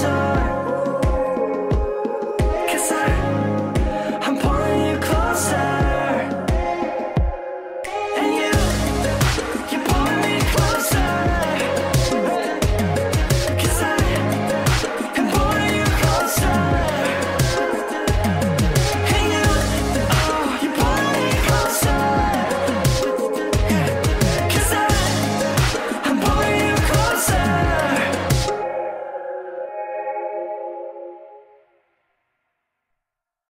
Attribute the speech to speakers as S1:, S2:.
S1: time